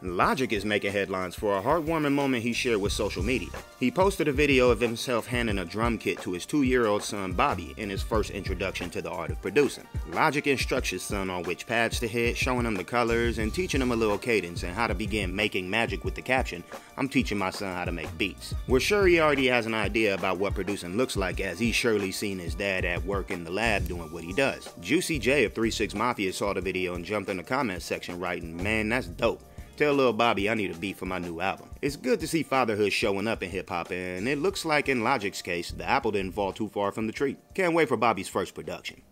Logic is making headlines for a heartwarming moment he shared with social media. He posted a video of himself handing a drum kit to his two year old son Bobby in his first introduction to the art of producing. Logic instructs his son on which pads to hit, showing him the colors, and teaching him a little cadence and how to begin making magic with the caption, I'm teaching my son how to make beats. We're sure he already has an idea about what producing looks like as he's surely seen his dad at work in the lab doing what he does. Juicy J of Three 6 Mafia saw the video and jumped in the comment section writing, man that's dope. Tell Lil Bobby I need a beat for my new album. It's good to see fatherhood showing up in hip hop, and it looks like in Logic's case, the apple didn't fall too far from the tree. Can't wait for Bobby's first production.